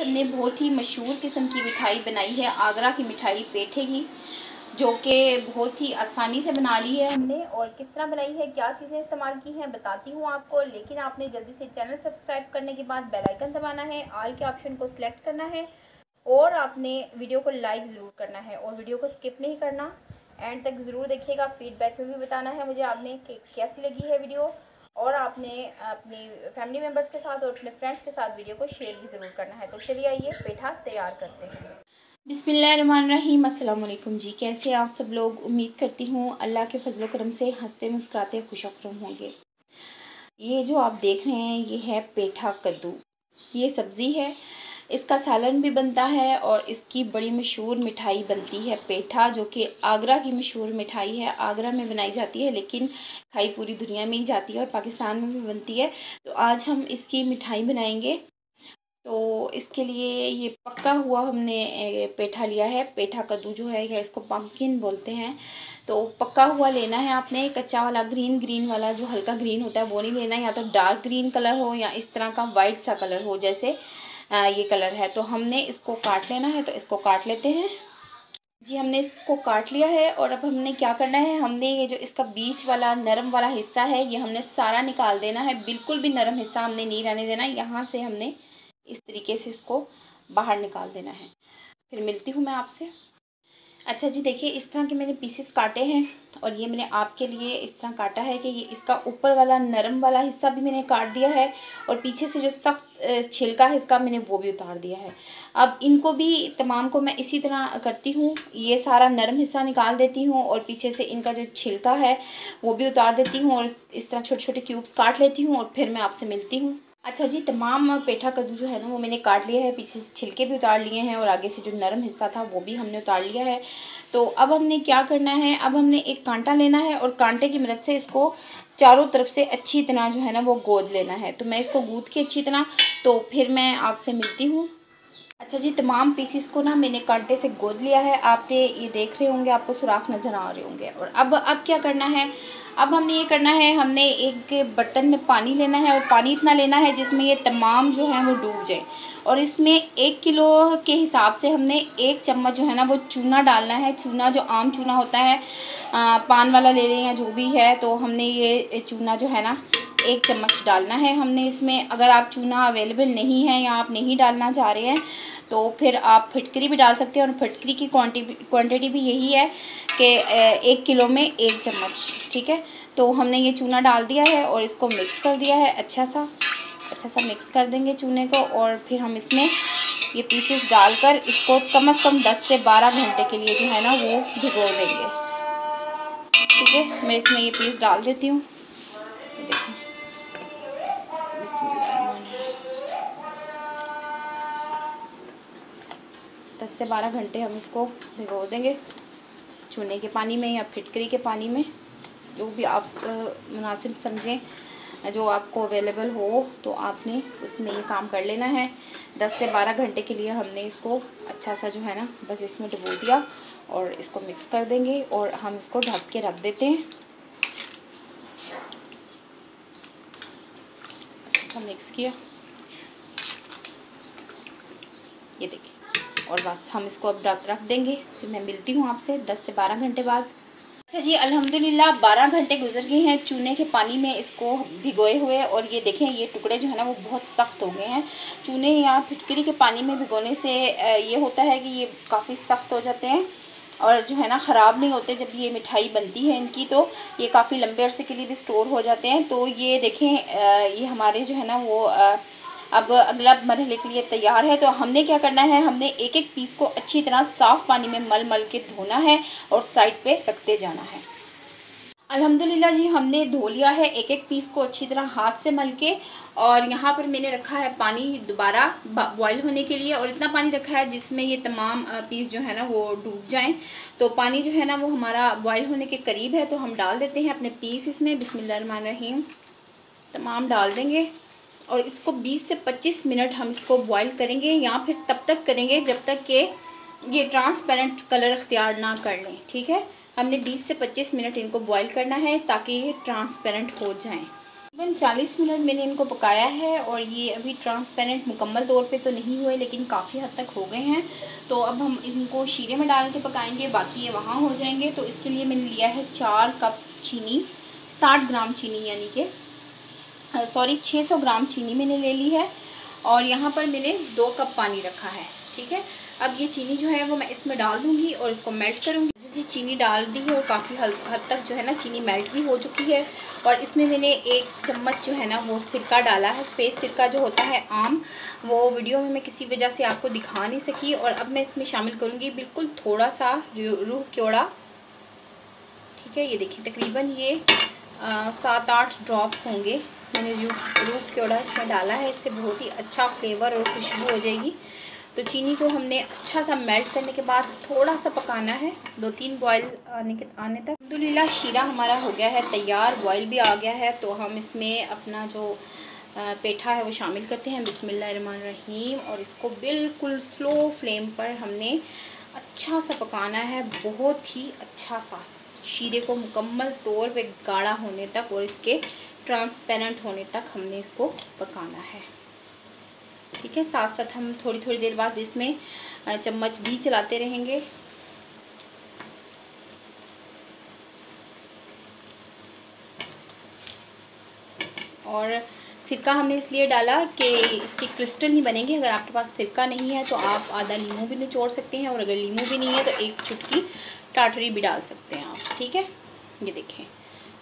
हमने बहुत ही मशहूर किस्म की मिठाई बनाई है। आगरा की मिठाई पेठे की जो कि बहुत ही आसानी से बना ली है हमने। और किस तरह बनाई है, क्या चीज़ें इस्तेमाल की हैं, बताती हूँ आपको। लेकिन आपने जल्दी से चैनल सब्सक्राइब करने के बाद बेल आइकन दबाना है, आल के ऑप्शन को सिलेक्ट करना है, और आपने वीडियो को लाइक ज़रूर करना है, और वीडियो को स्किप नहीं करना। एंड तक ज़रूर देखिएगा, फीडबैक में भी बताना है मुझे आपने कैसी लगी है वीडियो। और आपने अपनी फैमिली मेंबर्स के साथ और अपने फ्रेंड्स के साथ वीडियो को शेयर भी ज़रूर करना है। तो चलिए आइए पेठा तैयार करते हैं। बिसमीम अल्लाम जी। कैसे आप सब लोग? उम्मीद करती हूँ अल्लाह के फजल करम से हँसते, मुस्कुराते खुश होंगे। ये जो आप देख रहे हैं, ये है पेठा कद्दू। ये सब्ज़ी है इसका सालन भी बनता है और इसकी बड़ी मशहूर मिठाई बनती है पेठा, जो कि आगरा की मशहूर मिठाई है। आगरा में बनाई जाती है, लेकिन खाई पूरी दुनिया में ही जाती है और पाकिस्तान में भी बनती है। तो आज हम इसकी मिठाई बनाएँगे। तो इसके लिए ये पक्का हुआ हमने पेठा लिया है। पेठा कद्दू जो है इसको पम्पकिन बोलते हैं। तो पक्का हुआ लेना है आपने। कच्चा वाला ग्रीन ग्रीन वाला जो हल्का ग्रीन होता है, वो नहीं लेना। या तो डार्क ग्रीन कलर हो, या इस तरह का वाइट सा कलर हो, जैसे ये कलर है। तो हमने इसको काट लेना है तो इसको काट लेते हैं। जी, हमने इसको काट लिया है और अब हमने क्या करना है, हमने ये जो इसका बीच वाला, नरम वाला हिस्सा है, ये हमने सारा निकाल देना है। बिल्कुल भी नरम हिस्सा हमने नहीं रहने देना, यहाँ से हमने इस तरीके से इसको बाहर निकाल देना है। फिर मिलती हूँ मैं आपसे। अच्छा जी, देखिए, इस तरह के मैंने पीसेस काटे हैं और ये मैंने आपके लिए इस तरह काटा है कि ये इसका ऊपर वाला, नरम वाला हिस्सा भी मैंने काट दिया है और पीछे से जो सख्त छिलका है इसका मैंने वो भी उतार दिया है। अब इनको भी तमाम को मैं इसी तरह करती हूँ, ये सारा नरम हिस्सा निकाल देती हूँ और पीछे से इनका जो छिलका है वो भी उतार देती हूँ और इस तरह छोटे छोटे क्यूब्स काट लेती हूँ और फिर मैं आपसे मिलती हूँ। अच्छा जी, तमाम पेठा कद्दू जो है ना, वो मैंने काट लिया है, पीछे से छिलके भी उतार लिए हैं और आगे से जो नरम हिस्सा था, वो भी हमने उतार लिया है। तो अब हमने क्या करना है? अब हमने एक कांटा लेना है और कांटे की मदद से इसको चारों तरफ़ से अच्छी तरह जो है ना, वो गोद लेना है। तो मैं इसको गूद के अच्छी तरह तो फिर मैं आपसे मिलती हूँ। अच्छा जी तमाम पीसीस को ना मैंने कांटे से गोद लिया है। आप ये देख रहे होंगे आपको सुराख नज़र आ रहे होंगे। और अब अब क्या करना है? अब हमने ये करना है हमने एक बर्तन में पानी लेना है और पानी इतना लेना है जिसमें ये तमाम जो है वो डूब जाए। और इसमें एक किलो के हिसाब से हमने एक चम्मच जो है ना वो चूना डालना है। चूना जो आम चूना होता है आ, पान वाला ले लें या जो भी है तो हमने ये चूना जो है ना एक चम्मच डालना है हमने इसमें। अगर आप चूना अवेलेबल नहीं है या आप नहीं डालना चाह रहे हैं तो फिर आप फिटकरी भी डाल सकते हैं और फिटकरी की क्वांटिटी भी यही है कि एक किलो में एक चम्मच, ठीक है? तो हमने ये चूना डाल दिया है और इसको मिक्स कर दिया है अच्छा सा। अच्छा सा मिक्स कर देंगे चूने को और फिर हम इसमें ये पीसेस डालकर इसको कम अज़ कम 10 से 12 घंटे के लिए जो है ना वो भिगो देंगे। ठीक है? मैं इसमें ये पीस डाल देती हूँ। दस से बारह घंटे हम इसको भिगो देंगे चूने के पानी में या फिटकरी के पानी में, जो भी आप मुनासिब समझें, जो आपको अवेलेबल हो तो आपने उसमें ये काम कर लेना है। दस से बारह घंटे के लिए हमने इसको अच्छा सा जो है ना, बस इसमें डुबो दिया और इसको मिक्स कर देंगे और हम इसको ढक के रख देते हैं। अच्छा सा मिक्स किया। ये देखिए। और बस हम इसको अब रख रख देंगे। फिर मैं मिलती हूँ आपसे दस से बारह घंटे बाद। अच्छा जी, अल्हम्दुलिल्लाह, बारह घंटे गुजर गए हैं। चूने के पानी में इसको भिगोए हुए और ये देखें, ये टुकड़े जो है ना, वो बहुत सख्त हो गए हैं। चूने या फिटकरी के पानी में भिगोने से ये होता है कि ये काफ़ी सख्त हो जाते हैं और जो है ना, ख़राब नहीं होते जब ये मिठाई बनती है इनकी तो ये काफ़ी लंबे अरसे के लिए भी स्टोर हो जाते हैं। तो ये देखें ये हमारे जो है ना, वो अब अगला मरहले के लिए तैयार है तो हमने क्या करना है? हमने एक एक पीस को अच्छी तरह साफ़ पानी में मल मल के धोना है और साइड पे रखते जाना है। अल्हम्दुलिल्लाह जी, हमने धो लिया है एक एक पीस को अच्छी तरह हाथ से मल के और यहाँ पर मैंने रखा है पानी दोबारा बॉयल होने के लिए और इतना पानी रखा है जिसमें ये तमाम पीस जो है ना वो डूब जाएँ। तो पानी जो है ना वो हमारा बॉयल होने के करीब है तो हम डाल देते हैं अपने पीस इसमें। बिस्मिल्लाह तमाम डाल देंगे। और इसको 20 से 25 मिनट हम इसको बॉईल करेंगे या फिर तब तक करेंगे जब तक कि ये ट्रांसपेरेंट कलर अख्तियार ना कर लें, ठीक है? हमने 20 से 25 मिनट इनको बॉईल करना है ताकि ये ट्रांसपेरेंट हो जाएँ। तकरीबन 40 मिनट मैंने इनको पकाया है और ये अभी ट्रांसपेरेंट मुकम्मल तौर पे तो नहीं हुए, लेकिन काफ़ी हद तक हो गए हैं। तो अब हम इनको शीरे में डाल के पकाएँगे, बाकी ये वहाँ हो जाएँगे। तो इसके लिए मैंने लिया है चार कप चीनी, साठ ग्राम चीनी यानी कि सॉरी 600 ग्राम चीनी मैंने ले ली है और यहाँ पर मैंने दो कप पानी रखा है, ठीक है? अब ये चीनी जो है वो मैं इसमें डाल दूँगी और इसको मेल्ट करूँगी। जी चीनी डाल दी है और काफ़ी हद तक जो है ना चीनी मेल्ट भी हो चुकी है और इसमें मैंने एक चम्मच जो है ना वो सिरका डाला है सफ़ेद सिरका जो होता है आम, वो वीडियो में मैं किसी वजह से आपको दिखा नहीं सकी और अब मैं इसमें शामिल करूँगी बिल्कुल थोड़ा सा रूह क्योड़ा, ठीक है? ये देखिए, तकरीबन ये सात आठ ड्रॉप्स होंगे। मैंने रूह रूह क्योड़ा इसमें डाला है, इससे बहुत ही अच्छा फ्लेवर और खुशबू हो जाएगी। तो चीनी को हमने अच्छा सा मेल्ट करने के बाद थोड़ा सा पकाना है। दो तीन बॉयल आने के, आने तक। अलहमदिल्ला शीरा हमारा हो गया है तैयार बॉयल भी आ गया है। तो हम इसमें अपना जो पेठा है वो शामिल करते हैं। बिस्मिल्लाहिर्रहमानिर्रहीम। और इसको बिल्कुल स्लो फ्लेम पर हमने अच्छा सा पकाना है। बहुत ही अच्छा सा। शीरे को मुकम्मल तौर पे गाढ़ा होने तक और इसके ट्रांसपेरेंट होने तक हमने इसको पकाना है। ठीक है साथ साथ हम थोड़ी थोड़ी देर बाद इसमें चम्मच भी चलाते रहेंगे। और सिरका हमने इसलिए डाला कि इसकी क्रिस्टल नहीं बनेंगे। अगर आपके पास सिरका नहीं है तो आप आधा लीमू भी निचोड़ सकते हैं और अगर लीमू भी नहीं है तो एक चुटकी टाटरी भी डाल सकते हैं आप। ठीक है? ये देखें।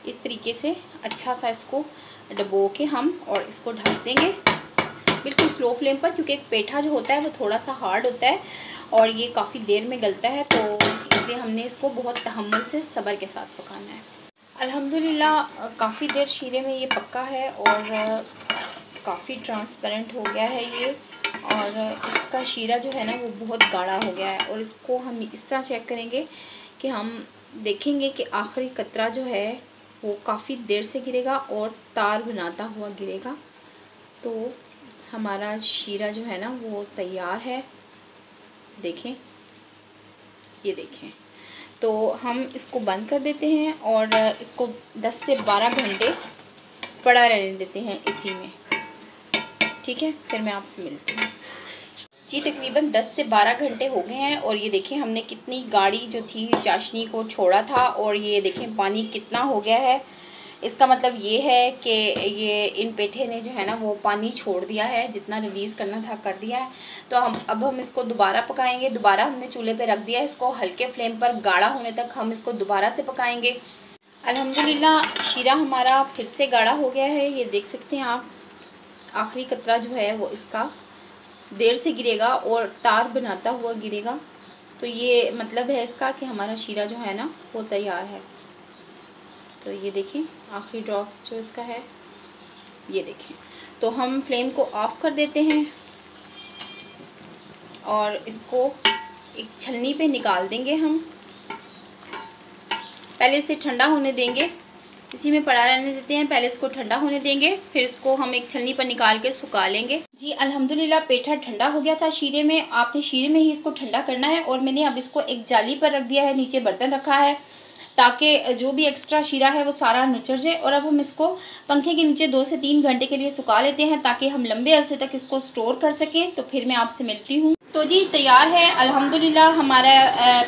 इस तरीके से अच्छा सा इसको डबो के हम और इसको ढक देंगे। बिल्कुल स्लो फ्लेम पर, क्योंकि एक पेठा जो होता है, वो थोड़ा सा हार्ड होता है और ये काफ़ी देर में गलता है तो इसलिए हमने इसको बहुत तहमल से सब्र के साथ पकाना है। अल्हम्दुलिल्लाह, काफ़ी देर शीरे में ये पक्का है और काफ़ी ट्रांसपेरेंट हो गया है ये और इसका शीरा जो है ना, वो बहुत गाढ़ा हो गया है और इसको हम इस तरह चेक करेंगे कि हम देखेंगे कि आखिरी कतरा जो है वो काफ़ी देर से गिरेगा और तार बनाता हुआ गिरेगा। तो हमारा शीरा जो है ना, वो तैयार है। देखें। ये देखें। तो हम इसको बंद कर देते हैं और इसको 10 से 12 घंटे पड़ा रहने देते हैं इसी में। ठीक है? फिर मैं आपसे मिलती हूँ। जी, तकरीबन 10 से 12 घंटे हो गए हैं और ये देखें हमने कितनी गाढ़ी जो थी चाशनी को छोड़ा था और ये देखें पानी कितना हो गया है। इसका मतलब ये है कि ये इन पेठे ने जो है ना वो पानी छोड़ दिया है, जितना रिलीज़ करना था, कर दिया है। तो हम, अब हम इसको दोबारा पकाएँगे। दोबारा हमने चूल्हे पे रख दिया है इसको, हल्के फ्लेम पर गाढ़ा होने तक हम इसको दोबारा से पकाएँगे। अल्हम्दुलिल्लाह, शीरा हमारा फिर से गाढ़ा हो गया है। ये देख सकते हैं आप, आखिरी कतरा जो है वो इसका देर से गिरेगा और तार बनाता हुआ गिरेगा। तो ये मतलब है इसका कि हमारा शीरा जो है ना, वो तैयार है। तो ये देखें आखिरी ड्रॉप्स जो इसका है, ये देखें तो हम फ्लेम को ऑफ़ कर देते हैं और इसको एक छलनी पे निकाल देंगे हम। पहले इसे ठंडा होने देंगे। इसी में पड़ा रहने देते हैं। पहले इसको ठंडा होने देंगे, फिर इसको हम एक छलनी पर निकाल के सुखा लेंगे। जी, अल्हम्दुलिल्लाह, पेठा ठंडा हो गया था शीरे में। आपने शीरे में ही इसको ठंडा करना है और मैंने अब इसको एक जाली पर रख दिया है, नीचे बर्तन रखा है। ताकि जो भी एक्स्ट्रा शीरा है वो सारा नचर जाए और अब हम इसको पंखे के नीचे दो से तीन घंटे के लिए सुखा लेते हैं ताकि हम लंबे अरसे तक इसको स्टोर कर सकें। तो फिर मैं आपसे मिलती हूँ। तो जी, तैयार है। अल्हम्दुलिल्लाह, हमारा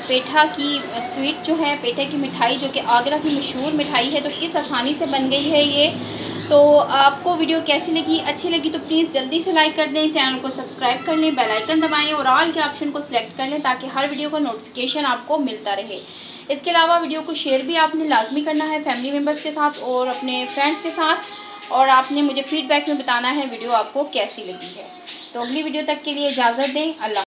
पेठा की स्वीट जो है, पेठे की मिठाई जो कि आगरा की मशहूर मिठाई है तो किस आसानी से बन गई है ये? तो आपको वीडियो कैसी लगी? अच्छी लगी तो प्लीज़ जल्दी से लाइक कर दें। चैनल को सब्सक्राइब कर लें बेल आइकन दबाएँ और ऑल के ऑप्शन को सिलेक्ट कर लें ताकि हर वीडियो का नोटिफिकेशन आपको मिलता रहे। इसके अलावा वीडियो को शेयर भी आपने लाजमी करना है फैमिली मेंबर्स के साथ और अपने फ्रेंड्स के साथ, और आपने मुझे फीडबैक में बताना है वीडियो आपको कैसी लगी है। तो अगली वीडियो तक के लिए इजाज़त दें। अल्लाह